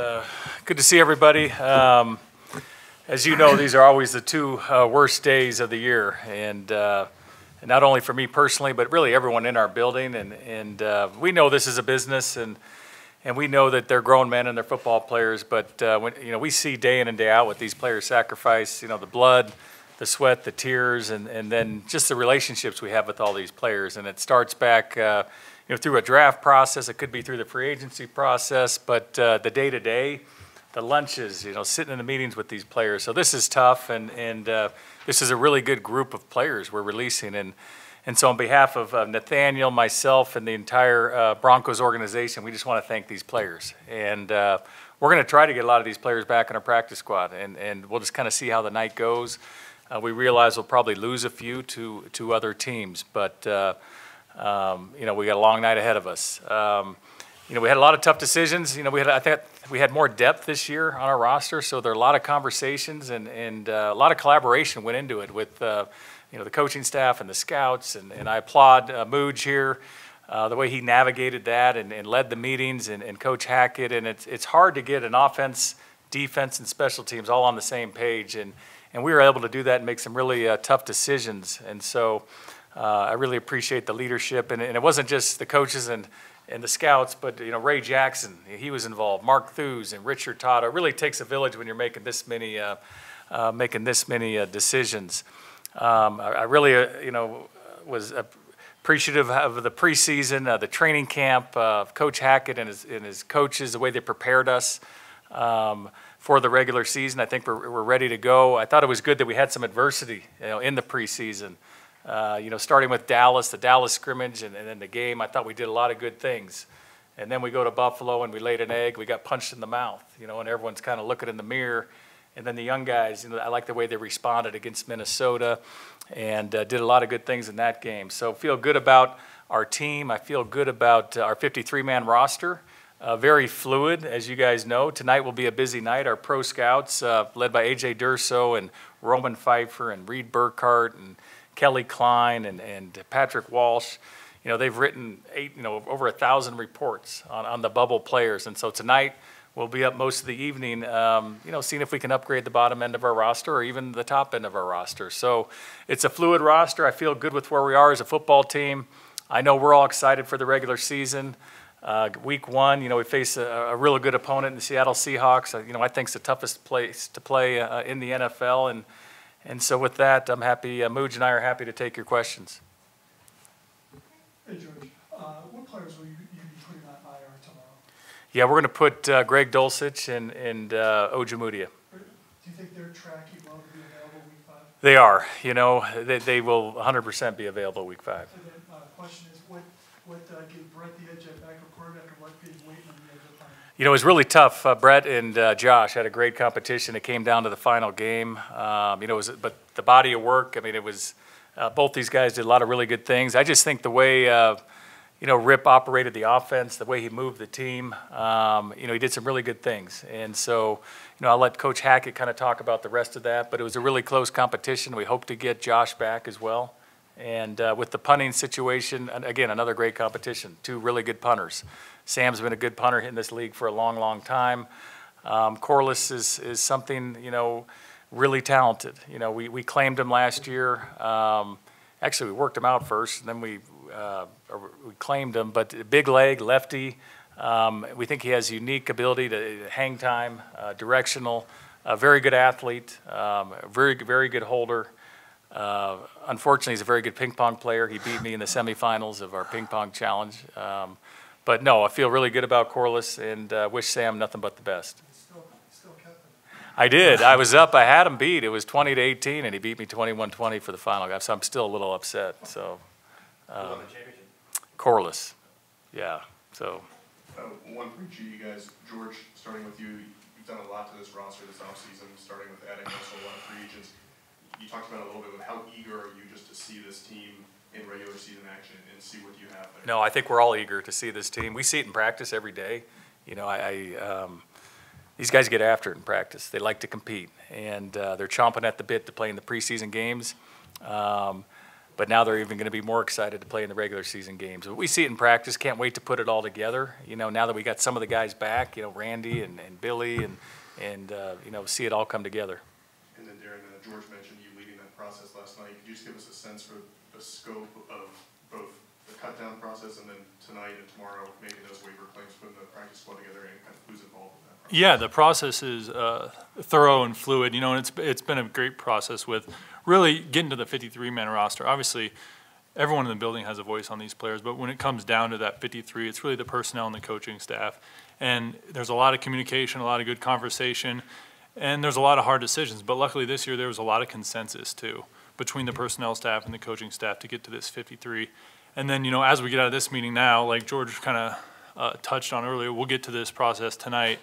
Uh, Good to see everybody. Um, As you know, these are always the two uh, worst days of the year, and uh, and not only for me personally, but really everyone in our building. And and uh, we know this is a business, and and we know that they're grown men and they're football players. But uh, when you know we see day in and day out what these players sacrifice, you know the blood, the sweat, the tears, and and then just the relationships we have with all these players. And it starts back. You know, through a draft process, it could be through the free agency process, but uh, the day to day, the lunches, you know, sitting in the meetings with these players. So this is tough, and and uh, this is a really good group of players we're releasing, and and so on behalf of uh, Nathaniel, myself, and the entire uh, Broncos organization, we just want to thank these players, and uh, we're going to try to get a lot of these players back in our practice squad, and and we'll just kind of see how the night goes. Uh, we realize we'll probably lose a few to to other teams, but. Um, you know, we got a long night ahead of us. Um, you know, we had a lot of tough decisions. You know, we had I think we had more depth this year on our roster, so there are a lot of conversations and and uh, a lot of collaboration went into it with uh, you know the coaching staff and the scouts. And, and I applaud uh, Mooj here. Uh, the way he navigated that and, and led the meetings and, and Coach Hackett. And it's, it's hard to get an offense, defense, and special teams all on the same page. And, and we were able to do that and make some really uh, tough decisions. And so I really appreciate the leadership, and, and it wasn't just the coaches and, and the scouts, but you know Ray Jackson, he was involved, Mark Thews and Richard Todd. It really takes a village when you're making this many uh, uh, making this many uh, decisions. Um, I, I, really, uh, you know, was appreciative of the preseason, uh, the training camp, Coach Hackett and his, and his coaches, the way they prepared us. Um, for the regular season, I think we're, we're ready to go. I thought it was good that we had some adversity, you know, in the preseason. Uh, you know, starting with Dallas, the Dallas scrimmage, and, and then the game, I thought we did a lot of good things. And then we go to Buffalo and we laid an egg. We got punched in the mouth, you know, and everyone's kind of looking in the mirror. And then the young guys, you know, I like the way they responded against Minnesota and uh, did a lot of good things in that game. So feel good about our team. I feel good about uh, our 53-man roster. Uh, very fluid, as you guys know. Tonight will be a busy night. Our pro scouts, uh, led by A.J. Durso and Roman Pfeiffer and Reed Burckhardt and Kelly Klein and, and Patrick Walsh. You know, they've written eight, you know, over a thousand reports on, on the bubble players. And so tonight we'll be up most of the evening, um, you know, seeing if we can upgrade the bottom end of our roster or even the top end of our roster. So it's a fluid roster. I feel good with where we are as a football team. I know we're all excited for the regular season. Uh, week one, you know, we face a, a really good opponent in the Seattle Seahawks. Uh, you know, I think it's the toughest place to play uh, in the NFL. And and so with that, I'm happy, uh, Mooj and I are happy to take your questions. Hey, George, uh, what players will you, you be putting on IR tomorrow? Yeah, we're going to put uh, Greg Dulcich and, and uh, Ojemudia. Do you think they're tracking well to be available week five? They are. You know, they, they will 100% be available week five. And then, uh, question is, what, what uh, gave Brett the edge at backup quarterback and what gave Wayne the edge at punter? You know, it was really tough. Uh, Brett and uh, Josh had a great competition. It came down to the final game. Um, you know, was, but the body of work, I mean, it was, uh, both these guys did a lot of really good things. I just think the way, uh, you know, Rip operated the offense, the way he moved the team, um, you know, he did some really good things. And so, you know, I'll let Coach Hackett kind of talk about the rest of that, but it was a really close competition. We hope to get Josh back as well. And uh, with the punting situation, again, another great competition. Two really good punters. Sam's been a good punter in this league for a long, long time. Um, Corliss is, is something, you know, really talented. You know, we, we claimed him last year. Um, actually, we worked him out first, and then we, uh, we claimed him. But big leg, lefty. Um, we think he has unique ability to hang time, uh, directional, a very good athlete, um, very, very good holder. Uh, unfortunately, he's a very good ping pong player. He beat me in the semifinals of our ping pong challenge. Um, but no, I feel really good about Corliss and uh, wish Sam nothing but the best. Still, still kept them. I did. I was up. I had him beat. It was 20 to 18, and he beat me 21-20 for the final. So I'm still a little upset. So, um, Corliss, yeah. So. Uh, one for each you guys, George. Starting with you, you've done a lot to this roster this offseason, starting with adding also a lot of free agents. You talked about a little bit with how eager are you just to see this team in regular season action and see what you have there? No, I think we're all eager to see this team. We see it in practice every day. You know, I, I um, these guys get after it in practice. They like to compete, and uh, they're chomping at the bit to play in the preseason games. Um, but now they're even going to be more excited to play in the regular season games. We see it in practice. Can't wait to put it all together. You know, now that we got some of the guys back, you know, Randy and, and Billy, and and uh, you know, see it all come together. And then Darren, uh, George mentioned you leading that process last night. Could you just give us a sense for the scope of both the cut down process and then tonight and tomorrow, making those waiver claims, putting the practice squad together and kind of who's involved in that process? Yeah, the process is uh, thorough and fluid, you know, and it's, it's been a great process with really getting to the 53-man roster. Obviously, everyone in the building has a voice on these players, but when it comes down to that 53, it's really the personnel and the coaching staff. And there's a lot of communication, a lot of good conversation, and there's a lot of hard decisions. But luckily this year, there was a lot of consensus too, between the personnel staff and the coaching staff to get to this 53. And then, you know, as we get out of this meeting now, like George kind of uh, touched on earlier, we'll get to this process tonight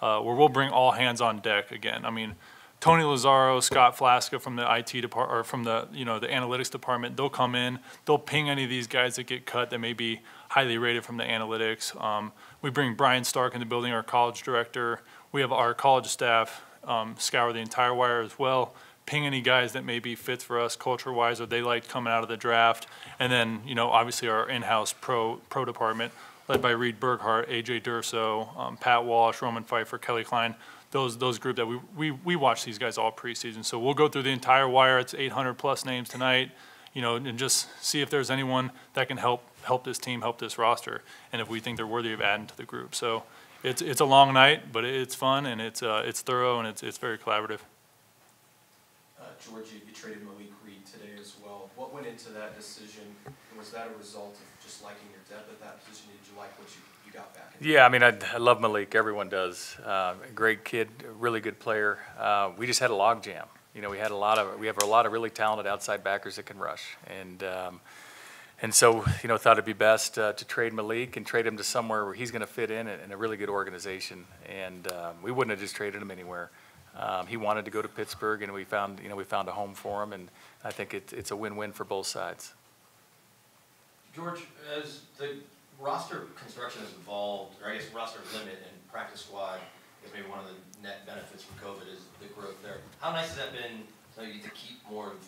uh, where we'll bring all hands on deck again. I mean, Tony Lazaro, Scott Flaska from the IT depart, or from the, you know, the analytics department, they'll come in, they'll ping any of these guys that get cut that may be highly rated from the analytics. Um, we bring Brian Stark in the building, our college director. We have our college staff um, scour the entire wire as well, ping any guys that may be fits for us culture-wise or they like coming out of the draft. And then, you know, obviously our in-house pro, pro department, led by Reed Burckhardt, AJ Durso, um, Pat Walsh, Roman Pfeiffer, Kelly Klein, those, those group that we, we, we watch these guys all preseason. So we'll go through the entire wire. It's 800 plus names tonight, you know, and just see if there's anyone that can help, help this team, help this roster, and if we think they're worthy of adding to the group. So it's, it's a long night, but it's fun and it's, uh, it's thorough and it's, it's very collaborative. George, you traded Malik Reed today as well. What went into that decision? Was that a result of just liking your depth at that position? Did you like what you, you got back? Yeah, I mean, I, I love Malik. Everyone does. Uh, great kid, really good player. Uh, we just had a log jam. You know, we had a lot of we have a lot of really talented outside backers that can rush, and um, and so you know thought it'd be best uh, to trade Malik and trade him to somewhere where he's going to fit in in a really good organization. And um, we wouldn't have just traded him anywhere. Um, he wanted to go to Pittsburgh, and we found you know we found a home for him, and I think it, it's a win-win for both sides. George, as the roster construction has evolved, or I guess roster limit and practice squad, is maybe one of the net benefits from COVID is the growth there. How nice has that been, so you to keep more of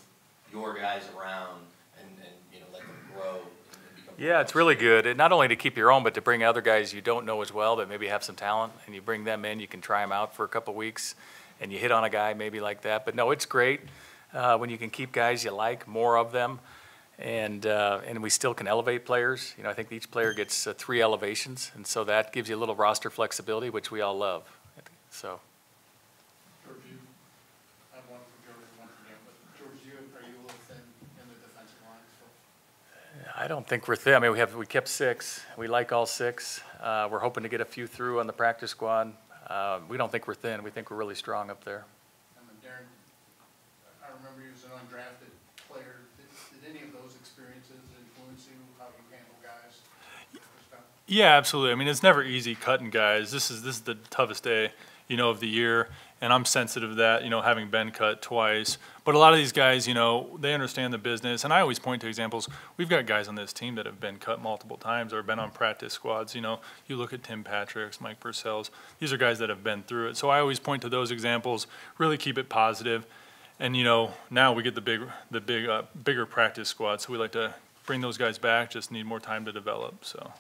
your guys around and, and, you know, let them grow and and become? Yeah, it's really good. And not only to keep your own, but to bring other guys you don't know as well that maybe have some talent, and you bring them in. You can try them out for a couple weeks, and you hit on a guy maybe like that. But no, it's great uh, when you can keep guys you like, more of them, and uh, and we still can elevate players. You know, I think each player gets uh, three elevations, and so that gives you a little roster flexibility, which we all love. So. I have one for George, one for Dan, but George, you, are you a little thin in the defensive line still? I don't think we're thin. I mean, we have, we kept six. We like all six. Uh, we're hoping to get a few through on the practice squad. Uh, we don't think we're thin. We think we're really strong up there. And then Darren, I remember you as an undrafted player. Did, did any of those experiences influence you, how you handle guys? Yeah, absolutely. I mean, it's never easy cutting guys. This is this is the toughest day, you know, of the year, and I'm sensitive to that. You know, having been cut twice, but a lot of these guys, you know, they understand the business, and I always point to examples. We've got guys on this team that have been cut multiple times or been on practice squads. You know, you look at Tim Patrick's, Mike Purcell's. These are guys that have been through it. So I always point to those examples. Really keep it positive, and you know, now we get the big, the big, uh, bigger practice squad. So we like to bring those guys back. Just need more time to develop. So.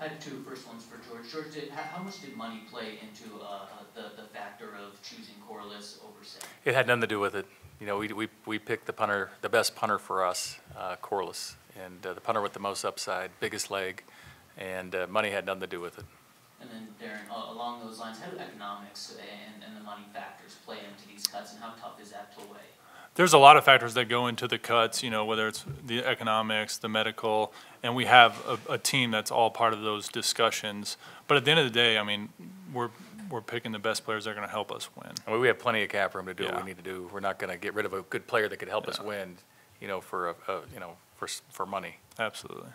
I have two first ones for George. George, did, how, how much did money play into, uh, the, the factor of choosing Corliss over Sam? It had nothing to do with it. You know, we, we, we picked the punter, the best punter for us, uh, Corliss, and uh, the punter with the most upside, biggest leg, and uh, money had nothing to do with it. And then Darren, along those lines, how do economics and, and the money factors play into these cuts and how tough is that to weigh? There's a lot of factors that go into the cuts, you know, whether it's the economics, the medical, and we have a, a team that's all part of those discussions. But at the end of the day, I mean, we're, we're picking the best players that are gonna help us win. I mean, we have plenty of cap room to do what we need to do. We're not gonna get rid of a good player that could help us win, you know, for a, a, you know, for, for money. Absolutely.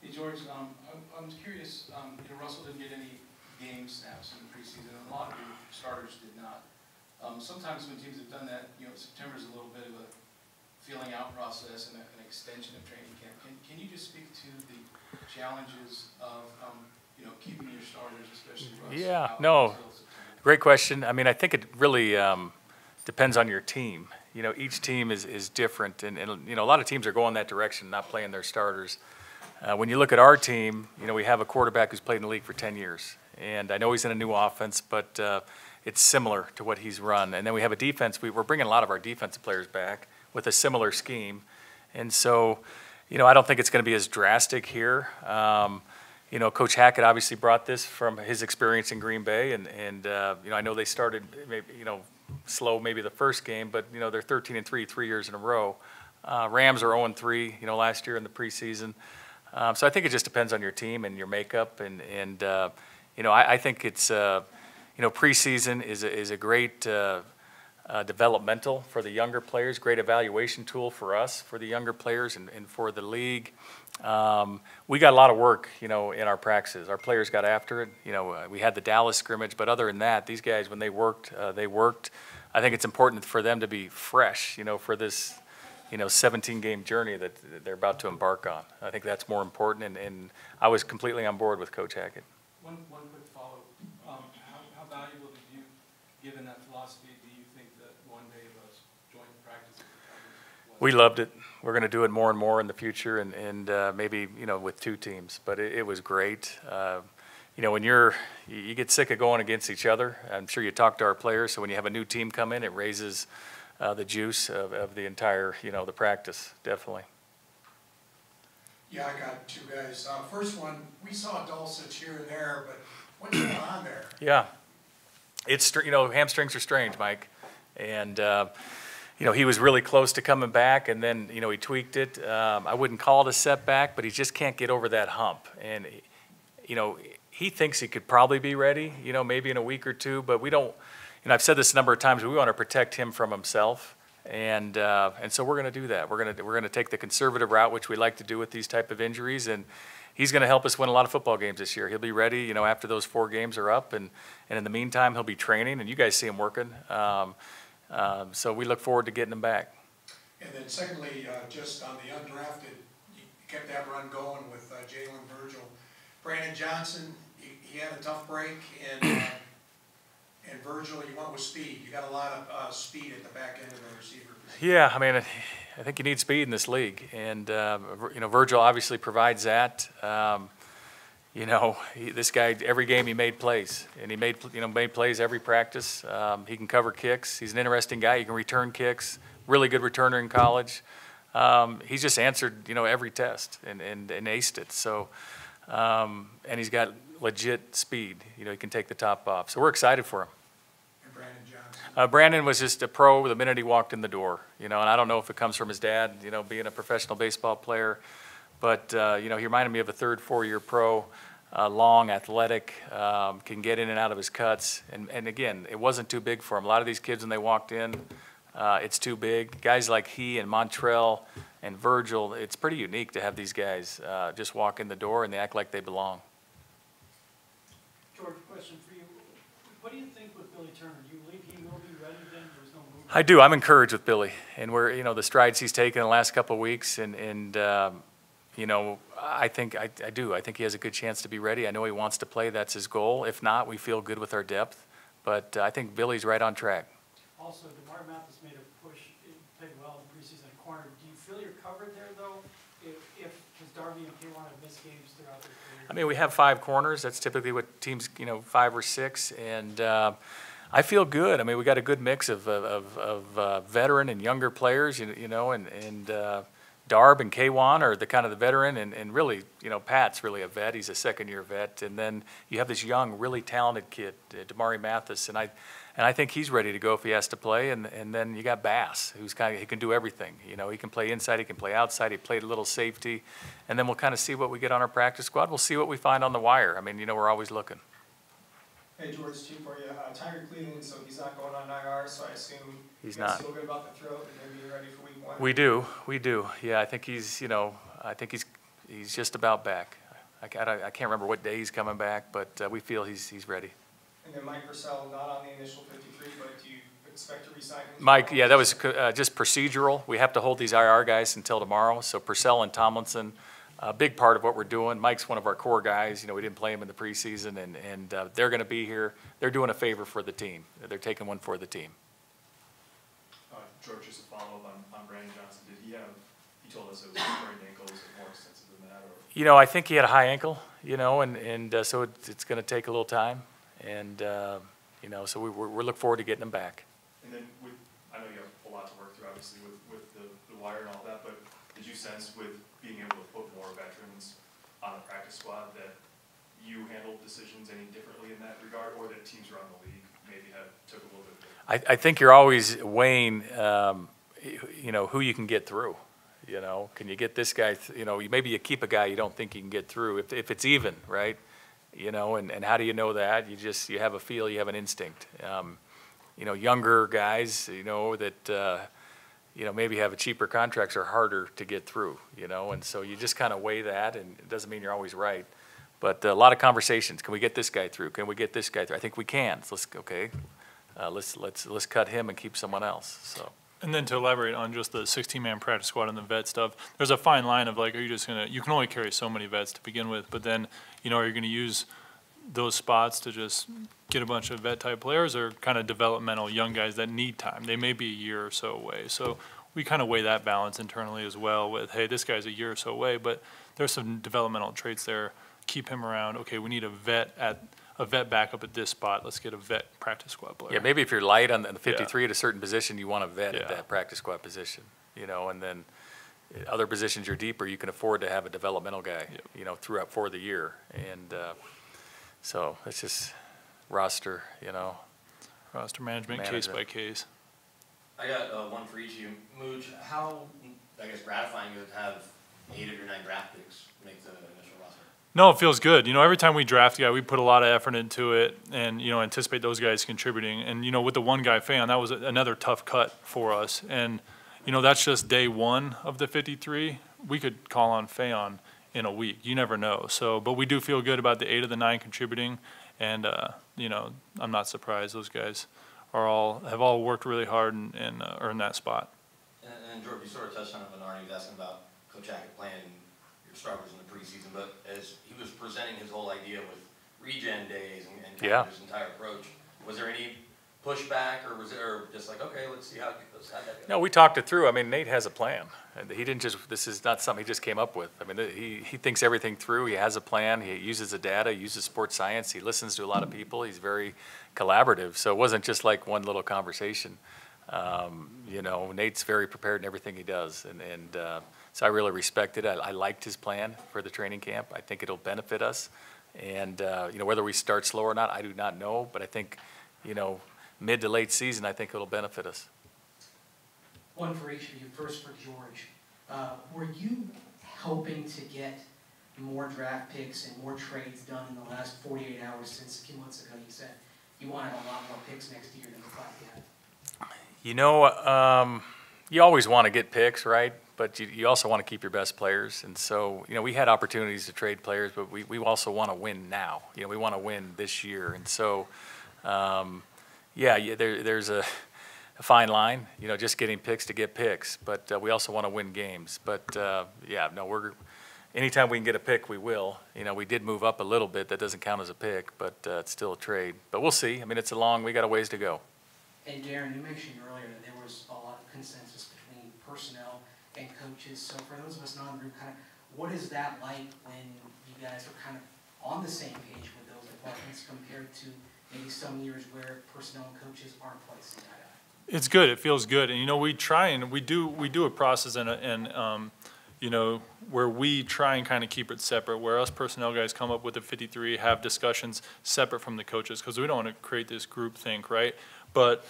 Hey, George, um, I, I was curious, um, you know, Russell didn't get any game snaps in the preseason, and a lot of your starters did not. Um, sometimes when teams have done that, you know, September's a little bit of a feeling out process and a- an extension of training camp. Can, can you just speak to the challenges of, um, you know, keeping your starters, especially Russ? Yeah, no. Great question. I mean, I think it really um, depends on your team. You know, each team is, is different, and, and, you know, a lot of teams are going that direction, not playing their starters. Uh, when you look at our team, you know, we have a quarterback who's played in the league for ten years, and I know he's in a new offense, but, uh, it's similar to what he's run. And then we have a defense, we, we're bringing a lot of our defensive players back with a similar scheme. And so, you know, I don't think it's gonna be as drastic here. Um, you know, Coach Hackett obviously brought this from his experience in Green Bay, and, and, uh, you know, I know they started maybe, you know, slow maybe the first game, but, you know, they're thirteen and three, three years in a row. Uh, Rams are 0 and three, you know, last year in the preseason. Um, so I think it just depends on your team and your makeup, and, and, uh, you know, I, I think it's, uh, you know, preseason is a, is a great, uh, uh, developmental for the younger players, great evaluation tool for us, for the younger players and, and for the league. Um, we got a lot of work, you know, in our practices. Our players got after it. You know, uh, we had the Dallas scrimmage, but other than that, these guys, when they worked, uh, they worked. I think it's important for them to be fresh, you know, for this, you know, 17-game journey that they're about to embark on. I think that's more important, and, and I was completely on board with Coach Hackett. One, one quick follow-up. Um, how, how valuable did you, given that philosophy, do you think that one day of a joint practice? We loved it. We're going to do it more and more in the future, and, and uh, maybe, you know, with two teams. But it, it was great. Uh, You know, when you're, you you get sick of going against each other. I'm sure you talk to our players, so when you have a new team come in, it raises uh, the juice of, of the entire, you know, the practice, definitely. Yeah, I got two guys. Uh, first one, we saw Dulcich here and there, but what's going on there? Yeah. It's, you know, hamstrings are strange, Mike. And, uh, you know, he was really close to coming back, and then, you know, he tweaked it. Um, I wouldn't call it a setback, but he just can't get over that hump. And, you know, he thinks he could probably be ready, you know, maybe in a week or two, but we don't, you know, I've said this a number of times, we want to protect him from himself. And, uh, and so we're going to do that. We're going to, we're going to take the conservative route, which we like to do with these type of injuries, and he's going to help us win a lot of football games this year. He'll be ready, you know, after those four games are up, and, and in the meantime, he'll be training, and you guys see him working. Um, um, so we look forward to getting him back. And then secondly, uh, just on the undrafted, you kept that run going with uh, Jalen Virgil. Brandon Johnson, he, he had a tough break, and, uh, and Virgil, you went with speed. You got a lot of uh, speed at the back end of the receiver. Yeah, I mean, I think you need speed in this league, and uh, you know Virgil obviously provides that. Um, you know, he, this guy every game he made plays, and he made you know made plays every practice. Um, he can cover kicks. He's an interesting guy. He can return kicks. Really good returner in college. Um, he's just answered you know every test and and, and aced it. So, um, and he's got legit speed. You know, he can take the top off. So we're excited for him. And Brandon Johnson. Uh, Brandon was just a pro the minute he walked in the door, you know, and I don't know if it comes from his dad, you know, being a professional baseball player, but, uh, you know, he reminded me of a third, four-year pro, uh, long, athletic, um, can get in and out of his cuts, and, and again, it wasn't too big for him. A lot of these kids, when they walked in, uh, it's too big. Guys like he and Montrell and Virgil, it's pretty unique to have these guys uh, just walk in the door and they act like they belong. George, question for you. What do you think with Billy Turner? Do you believe he will be ready then? There's no movement? I do. I'm encouraged with Billy, and we're you know the strides he's taken in the last couple of weeks, and and um, you know I think I, I do. I think he has a good chance to be ready. I know he wants to play. That's his goal. If not, we feel good with our depth. But uh, I think Billy's right on track. Also, Damarri Mathis made a push, he played well in preseason at corner. Do you feel you're covered there, though? If, if, because Darby and K-1 have missed games throughout their career. I mean, we have five corners. That's typically what teams, you know, five or six. And uh, I feel good. I mean, we got a good mix of, of, of uh, veteran and younger players, you, you know, and, and uh, Darb and K1 are the kind of the veteran, and, and really, you know, Pat's really a vet. He's a second-year vet. And then you have this young, really talented kid, uh, Damarri Mathis, and I, and I think he's ready to go if he has to play. And, and then you got Bass, who's kind of, he can do everything. You know, he can play inside, he can play outside, he played a little safety. And then we'll kind of see what we get on our practice squad. We'll see what we find on the wire. I mean, you know, we're always looking. Hey George, two for you. Uh, Tyrie Cleveland, so he's not going on IR, so I assume He's not. feel good about the throat and maybe you're ready for week one. We do, we do. Yeah, I think he's, you know, I think he's, he's just about back. I can't, I can't remember what day he's coming back, but uh, we feel he's, he's ready. And then Mike Purcell, not on the initial fifty-three, but do you expect to resign? Mike, yeah, that was uh, just procedural. We have to hold these IR guys until tomorrow. So Purcell and Tomlinson, a big part of what we're doing. Mike's one of our core guys. You know, we didn't play him in the preseason, and, and uh, they're going to be here. They're doing a favor for the team. They're taking one for the team. Uh, George, just a follow-up on, on Brandon Johnson, did he have, he told us it was a sprained ankle, is it more extensive than that, or? You know, I think he had a high ankle, you know, and, and uh, so it's, it's gonna take a little time. And, uh, you know, so we, we're, we're looking forward to getting him back. And then with, I know you have a lot to work through, obviously, with, with the, the wire and all that, but did you sense with being able to put more veterans on the practice squad that you handled decisions any differently in that regard, or that teams around the league maybe had, took a little bit? I, I think you're always weighing, um, you know, who you can get through. You know, can you get this guy, you know, maybe you keep a guy you don't think you can get through, if, if it's even, right? You know, and, and how do you know that? You just, you have a feel, you have an instinct. Um, you know, younger guys, you know, that, uh, you know, maybe have a cheaper contracts are harder to get through, you know, and so you just kind of weigh that, and it doesn't mean you're always right. But a lot of conversations, can we get this guy through? Can we get this guy through? I think we can, so let's, okay, uh, let's, let's, let's cut him and keep someone else, so. And then to elaborate on just the sixteen-man practice squad and the vet stuff, there's a fine line of like, are you just gonna, you can only carry so many vets to begin with, but then, you know, are you gonna use those spots to just get a bunch of vet-type players or kind of developmental young guys that need time? They may be a year or so away, so we kind of weigh that balance internally as well with, hey, this guy's a year or so away, but there's some developmental traits there, keep him around, okay, we need a vet at, a vet backup at this spot, let's get a vet practice squad player. Yeah, maybe if you're light on the fifty-three at a certain position, you want a vet at that practice squad position, you know, and then uh, other positions you're deeper, you can afford to have a developmental guy, Yep. you know, throughout for the year. And, uh, so it's just roster, you know. Roster management, case by case. I got uh, one for each of you. Mooj, how, I guess gratifying is it to have eight of your nine draft picks make the initial roster? No, it feels good. You know, every time we draft a guy, we put a lot of effort into it and, you know, anticipate those guys contributing. And, you know, with the one guy Faion, that was another tough cut for us. And, you know, that's just day one of the 53. We could call on Faion in a week. You never know. So, but we do feel good about the eight of the nine contributing. And, uh, you know, I'm not surprised. Those guys are all, have all worked really hard and, and uh, earned that spot. And, and George, you sort of touched on it when Arnie was asking about Coach Hackett playing starters in the preseason, but as he was presenting his whole idea with regen days and, and kind Yeah. of his entire approach, was there any pushback or was there just like, okay, let's see how, let's have that go? No, we talked it through. I mean, Nate has a plan. And he didn't just, this is not something he just came up with. I mean, he, he thinks everything through. He has a plan. He uses the data, uses sports science. He listens to a lot of people. He's very collaborative. So it wasn't just like one little conversation. Um, you know, Nate's very prepared in everything he does. And, and, uh, so I really respect it. I, I liked his plan for the training camp. I think it'll benefit us. And, uh, you know, whether we start slow or not, I do not know. But I think, you know, mid to late season, I think it'll benefit us. One for each of you. First for George. Uh, Were you hoping to get more draft picks and more trades done in the last 48 hours since a few months ago you said you wanted a lot more picks next year than the five you had? You know, um, you always want to get picks, right? But you, you also want to keep your best players. And so, you know, we had opportunities to trade players, but we, we also want to win now. You know, we want to win this year. And so, um, yeah, yeah there, there's a, a fine line, you know, just getting picks to get picks. But uh, we also want to win games. But uh, yeah, no, we're, anytime we can get a pick, we will. You know, we did move up a little bit. That doesn't count as a pick, but uh, it's still a trade. But we'll see. I mean, it's a long, we got a ways to go. And Darren, you mentioned earlier that there was a lot of consensus between personnel and coaches. So for those of us not in the kind of, what is that like when you guys are kind of on the same page with those departments compared to maybe some years where personnel and coaches aren't quite seeing eye? It's good. It feels good. And, you know, we try and we do, we do a process and, and, um, you know, where we try and kind of keep it separate, where us personnel guys come up with the fifty-three, have discussions separate from the coaches, because we don't want to create this group think, right? But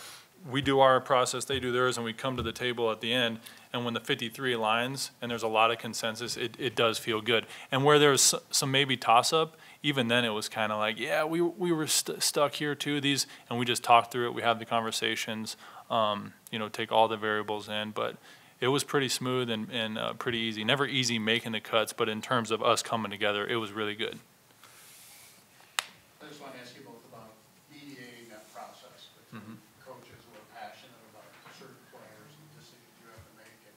we do our process, they do theirs, and we come to the table at the end, and when the fifty-three aligns, and there's a lot of consensus, it, it does feel good. And where there's s- some maybe toss-up, even then it was kind of like, yeah, we, we were st- stuck here too, these, and we just talked through it, we had the conversations, um, you know, take all the variables in, but it was pretty smooth and, and, uh, pretty easy. Never easy making the cuts, but in terms of us coming together, it was really good. I just want to ask you both about mediating that process between coaches who are passionate about certain players and decisions you have to make. And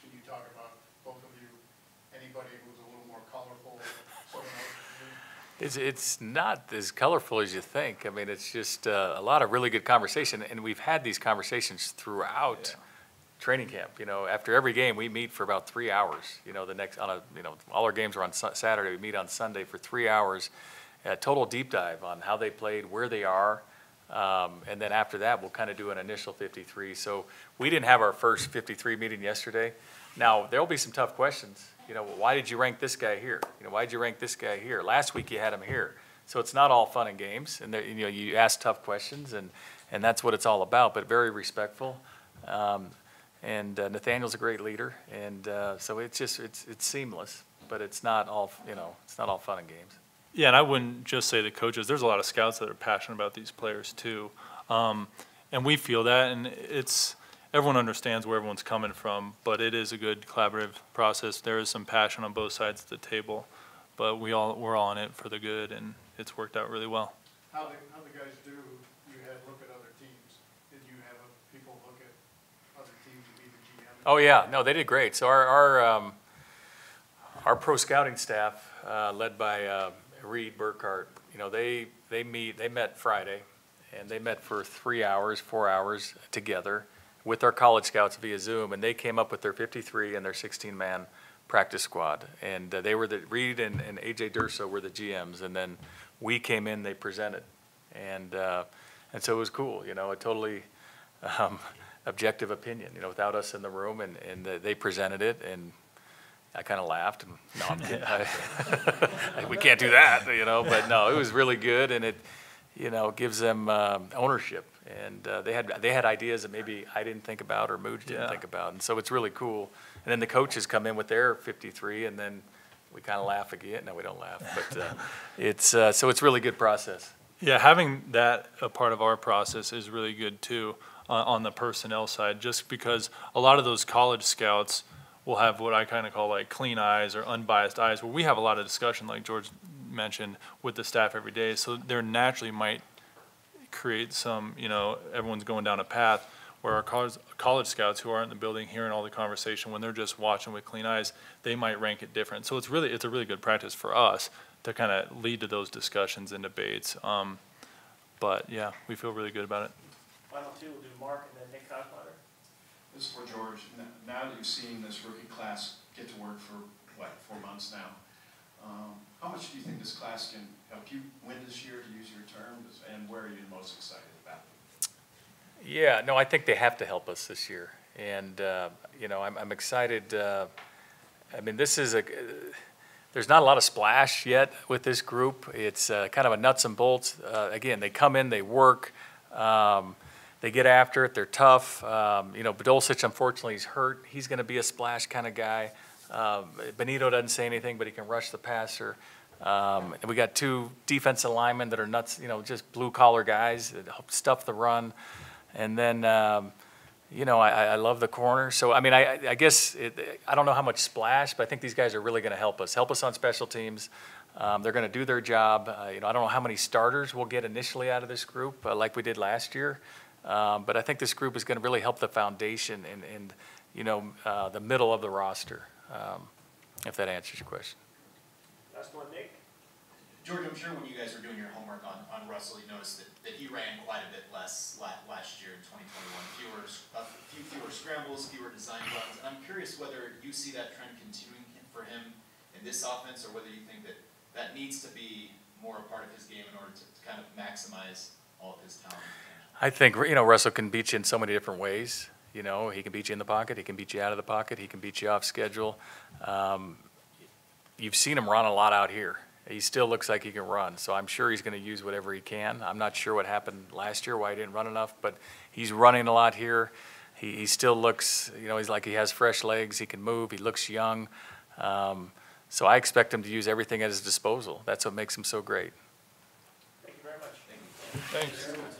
can you talk about, both of you, anybody who's a little more colorful, someone else? It's, it's not as colorful as you think. I mean, it's just uh, a lot of really good conversation, and we've had these conversations throughout, training camp, you know, after every game, we meet for about three hours, you know, the next, on a, you know, all our games are on Sa- Saturday, we meet on Sunday for three hours, a total deep dive on how they played, where they are, um, and then after that, we'll kind of do an initial fifty-three. So we didn't have our first fifty-three meeting yesterday. Now, there'll be some tough questions, you know, why did you rank this guy here? You know, why did you rank this guy here? Last week you had him here. So it's not all fun and games, and there, you know, you ask tough questions, and, and that's what it's all about, but very respectful. Um, and uh, Nathaniel's a great leader, and, uh, so it's just, it's, it's seamless, but it's not all, you know, it's not all fun and games. Yeah, and I wouldn't just say the coaches. There's a lot of scouts that are passionate about these players too, um, and we feel that. And it's everyone understands where everyone's coming from, but it is a good collaborative process. There is some passion on both sides of the table, but we all we're all in it for the good, and it's worked out really well. How the, how the guys do, you had look at other teams. Did you have uh, people look at other teams to be the GM? Oh, yeah, no, they did great. So our, our, um, our pro scouting staff, uh, led by, uh, Reed Burckhardt, you know, they, they meet, they met Friday, and they met for three hours, four hours together with our college scouts via Zoom, and they came up with their fifty-three and their sixteen-man practice squad. And uh, they were the, Reed and, and AJ Durso were the GMs, and then we came in, they presented. And, uh, and so it was cool, you know, a totally, um, objective opinion, you know, without us in the room, and, and uh, they presented it, and I kind of laughed, and, no, I'm kidding. I- We can't do that, you know, but no, it was really good, and it, you know, gives them um, ownership. And uh, they had, they had ideas that maybe I didn't think about, or Mooj didn't Yeah. think about, and so it's really cool. And then the coaches come in with their fifty-three, and then we kind of laugh again, no, we don't laugh, but uh, it's, uh, so it's really good process. Yeah, having that a part of our process is really good too, on the personnel side, just because a lot of those college scouts will have what I kind of call like clean eyes or unbiased eyes, where we have a lot of discussion, like George mentioned, with the staff every day, so there naturally might create some, you know, everyone's going down a path where our college, college scouts who aren't in the building hearing all the conversation, when they're just watching with clean eyes, they might rank it different. So it's really, it's a really good practice for us to kind of lead to those discussions and debates. Um, but yeah, we feel really good about it. Final two, we'll do Mark and then Nick Cockletter. This is for George. Now that you've seen this rookie class get to work for, what, four months now, um, how much do you think this class can help you win this year, to use your term, and where are you most excited about? Yeah, no, I think they have to help us this year. And, uh, you know, I'm, I'm excited. uh, I mean, this is a, there's not a lot of splash yet with this group. It's uh, kind of a nuts and bolts. Uh, Again, they come in, they work, um, they get after it, they're tough. Um, You know, Bedolcich unfortunately is hurt. He's going to be a splash kind of guy. Um, Bonitto doesn't say anything, but he can rush the passer. Um, And we got two defensive linemen that are nuts, you know, just blue collar guys that help stuff the run. And then, um, you know, I, I love the corner. So, I mean, I, I guess, it, I don't know how much splash, but I think these guys are really gonna help us, help us on special teams. Um, they're gonna do their job. Uh, you know, I don't know how many starters we'll get initially out of this group, uh, like we did last year. Um, but I think this group is gonna really help the foundation and, and, you know, uh, the middle of the roster, um, if that answers your question. Last one, Nick. George, I'm sure when you guys were doing your homework on, on Russell, you noticed that, that he ran quite a bit less la- last year in 2021. Fewer, a few fewer scrambles, fewer design runs. And I'm curious whether you see that trend continuing for him in this offense, or whether you think that that needs to be more a part of his game in order to, to kind of maximize all of his talent. I think, you know, Russell can beat you in so many different ways. You know, he can beat you in the pocket, he can beat you out of the pocket, he can beat you off schedule. Um, You've seen him run a lot out here. He still looks like he can run, so I'm sure he's gonna use whatever he can. I'm not sure what happened last year, why he didn't run enough, but he's running a lot here. He, he still looks, you know, he's like he has fresh legs, he can move, he looks young. Um, So I expect him to use everything at his disposal. That's what makes him so great. Thank you very much. Thanks.